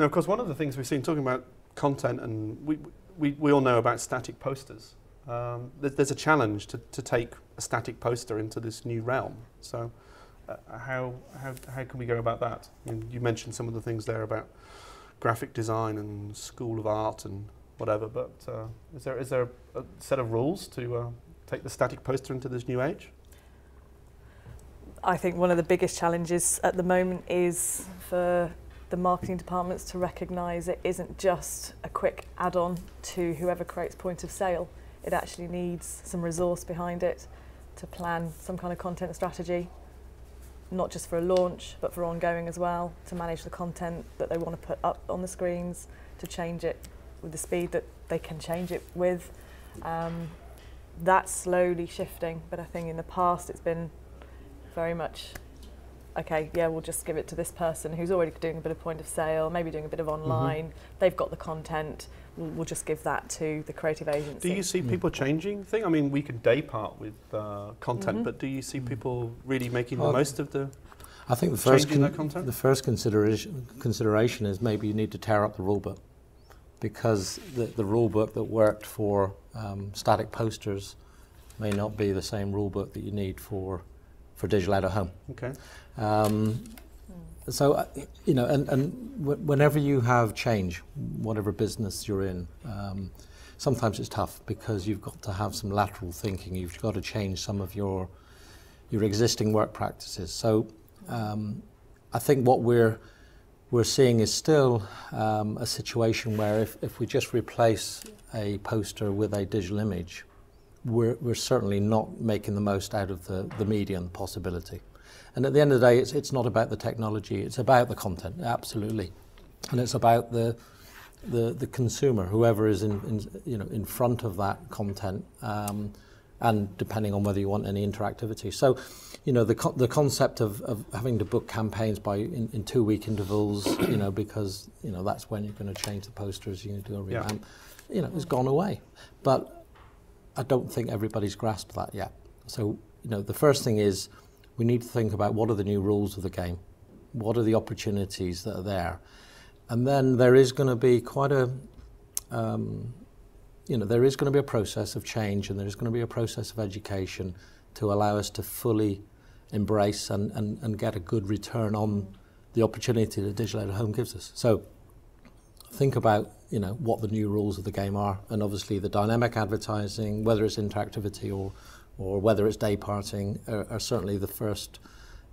Now, of course, one of the things we've seen talking about content, and we, we, we all know about static posters. Um, there's, there's a challenge to, to take a static poster into this new realm. So, uh, how, how, how can we go about that? I mean, you mentioned some of the things there about graphic design and school of art and whatever, but uh, is, there, is there a set of rules to uh, take the static poster into this new age? I think one of the biggest challenges at the moment is for the marketing departments to recognise it isn't just a quick add-on to whoever creates point of sale. It actually needs some resource behind it to plan some kind of content strategy, not just for a launch, but for ongoing as well, to manage the content that they want to put up on the screens, to change it with the speed that they can change it with. Um, that's slowly shifting, but I think in the past it's been very much okay, yeah, we'll just give it to this person who's already doing a bit of point of sale, maybe doing a bit of Mm-hmm. online. They've got the content. We'll, we'll just give that to the creative agency. Do you see people changing thing? I mean, we can day part with uh, content, Mhm. but do you see people really making the most of the? I think the first Changing content? the first consideration consideration is maybe you need to tear up the rule book because the, the rule book that worked for um, static posters may not be the same rule book that you need for for digital out of home. Okay. Um, so, uh, you know, and, and w- whenever you have change, whatever business you're in, um, sometimes it's tough because you've got to have some lateral thinking. You've got to change some of your your existing work practices. So, um, I think what we're we're seeing is still um, a situation where if, if we just replace a poster with a digital image, we're, we're certainly not making the most out of the, the medium possibility. And at the end of the day, it's, it's not about the technology, it's about the content, absolutely. And it's about the, the, the consumer, whoever is in, in, you know, in front of that content, um, and depending on whether you want any interactivity. So, you know, the, co- the concept of, of having to book campaigns by in, in two week intervals, you know, because, you know, that's when you're going to change the posters, you're going to do a Yeah. revamp, you know, has gone away. But I don't think everybody's grasped that yet. So, you know, the first thing is we need to think about what are the new rules of the game? What are the opportunities that are there? And then there is going to be quite a, um, you know, there is going to be a process of change and there is going to be a process of education to allow us to fully embrace and, and, and get a good return on the opportunity that digital at home gives us. So think about you know what the new rules of the game are, and obviously the dynamic advertising, whether it's interactivity or or whether it's day parting, are, are certainly the first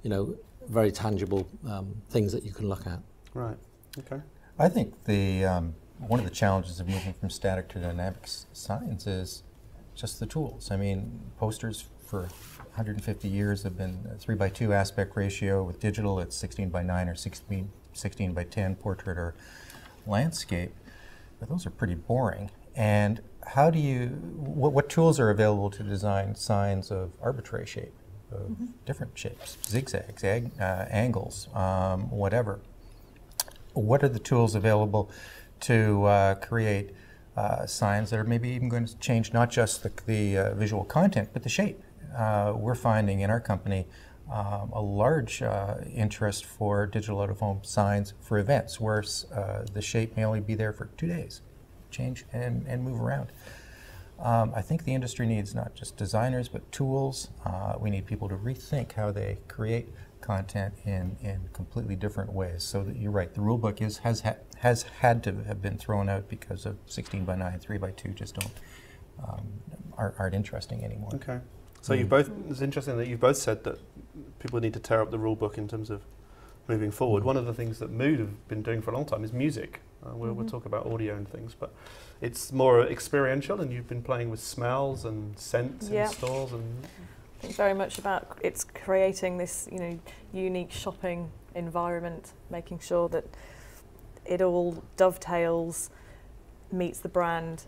you know very tangible um, things that you can look at. Right. Okay. I think the um, one of the challenges of moving from static to dynamic s- signs is just the tools. I mean, posters for 150 years have been a 3 by 2 aspect ratio. With digital, it's 16 by 9 or 16, 16 by 10 portrait or landscape. But those are pretty boring. And how do you, what, what tools are available to design signs of arbitrary shape, of different shapes, zigzags, ag, uh, angles, um, whatever? what are the tools available to uh, create uh, signs that are maybe even going to change not just the, the uh, visual content, but the shape? Uh, we're finding in our company um, a large uh, interest for digital out of home signs for events where uh, the shape may only be there for two days, change and, and move around. Um, I think the industry needs not just designers, but tools. Uh, we need people to rethink how they create content in, in completely different ways. So that you're right, the rule book is has ha- has had to have been thrown out because of 16 by 9, 3 by 2 just don't um, aren't, aren't interesting anymore. Okay. So you've hmm. both. It's interesting that you've both said that people need to tear up the rule book in terms of moving forward. Hmm. One of the things that Mood have been doing for a long time is music. Uh, we'll, we'll mm-hmm. talk about audio and things, but it's more experiential, and you've been playing with smells and scents Yeah. in stores and I think very much about it's creating this, you know, unique shopping environment, making sure that it all dovetails, meets the brand,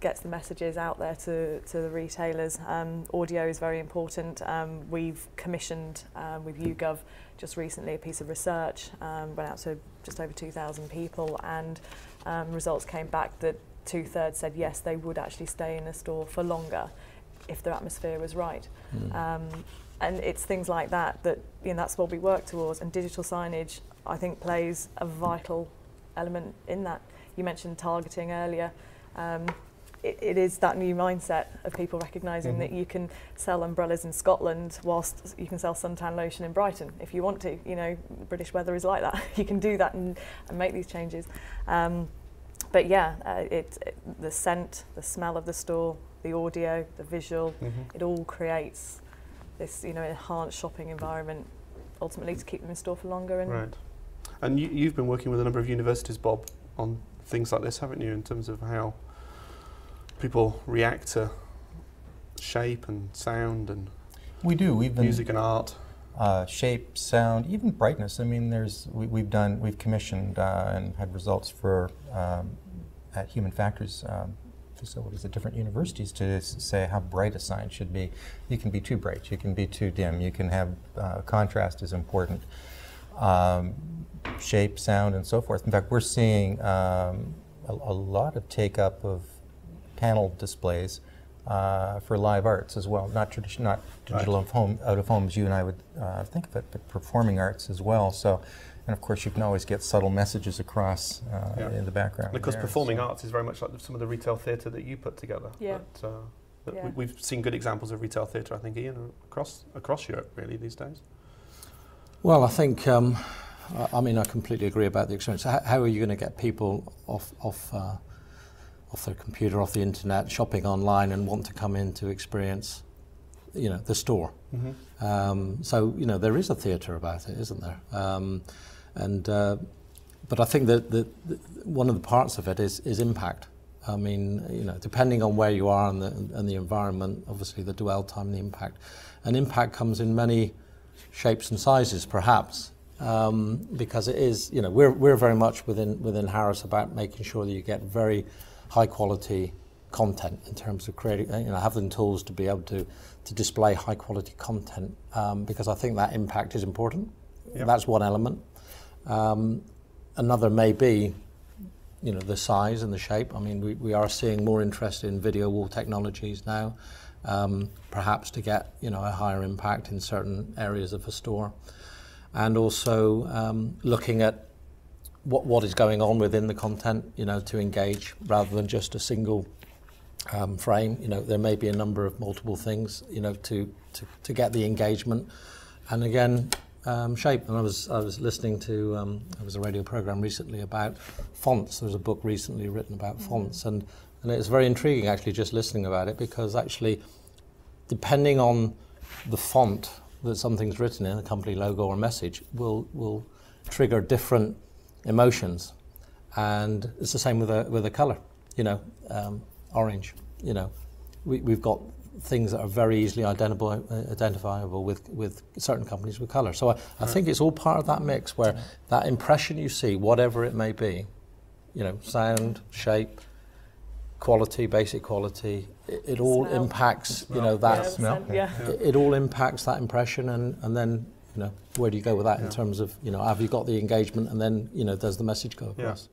gets the messages out there to, to the retailers. Um, audio is very important. Um, we've commissioned um, with YouGov just recently a piece of research, um, went out to just over 2,000 people, and um, results came back that two thirds said yes, they would actually stay in a store for longer if their atmosphere was right. Um, and it's things like that that you know that's what we work towards. And digital signage, I think, plays a vital element in that. You mentioned targeting earlier. Um, it, it is that new mindset of people recognizing Mhm. that you can sell umbrellas in Scotland whilst you can sell suntan lotion in Brighton if you want to. You know, British weather is like that. you can do that and, and make these changes. Um, but yeah, uh, it, it, the scent, the smell of the store, the audio, the visual, Mhm. it all creates this, you know, enhanced shopping environment, ultimately to keep them in store for longer. And Right. And you, you've been working with a number of universities, Bob, on things like this, haven't you, in terms of how people react to shape and sound and We do. We've been music and art. uh, shape, sound, even brightness. I mean, there's we, we've done we've commissioned uh, and had results for um, at human factors um, facilities at different universities to say how bright a sign should be. You can be too bright. You can be too dim. You can have uh, contrast is important. Um, shape, sound, and so forth. In fact, we're seeing um, a, a lot of take up of panel displays uh, for live arts as well, not tradition, not digital of home, out of home as you and I would uh, think of it, but performing arts as well. So, and of course, you can always get subtle messages across uh, Yeah. in the background. Because there, performing so- arts is very much like some of the retail theatre that you put together. Yeah. But, uh, but Yeah. we, we've seen good examples of retail theatre, I think, Ian, across across Europe really these days. Well, I think, um, I, I mean, I completely agree about the experience. How, how are you going to get people off, off, uh, off their computer, off the internet, shopping online, and want to come in to experience, you know, the store? Mm-hmm. Um, so you know there is a theatre about it, isn't there? Um, and uh, but I think that the, the, one of the parts of it is, is impact. I mean, you know, depending on where you are and the, and the environment, obviously the dwell time, the impact, and impact comes in many shapes and sizes, perhaps, um, because it is, you know, we're we're very much within within Harris about making sure that you get very high quality content in terms of creating, you know, having tools to be able to to display high quality content um, because I think that impact is important. Yep. That's one element. Um, another may be, you know, the size and the shape. I mean, we, we are seeing more interest in video wall technologies now, um, perhaps to get, you know, a higher impact in certain areas of a store. And also um, looking at what, what is going on within the content, you know, to engage rather than just a single um, frame. You know, there may be a number of multiple things, you know, to, to, to get the engagement. And again, um, shape. And I was I was listening to um, there was a radio program recently about fonts. There was a book recently written about fonts, and and it's very intriguing actually just listening about it because actually, depending on the font that something's written in, a company logo or message, will will trigger different emotions, and it's the same with a with a color. You know, um, orange. You know, we, we've got things that are very easily identifiable, identifiable with, with certain companies with colour. So I, I think it's all part of that mix where that impression you see, whatever it may be, you know, sound, shape, quality, basic quality, it, it all Smell. impacts, you know, that, the smell, yeah. yeah. it, it all impacts that impression and, and then, you know, where do you go with that Yeah. in terms of, you know, have you got the engagement and then, you know, does the message go across?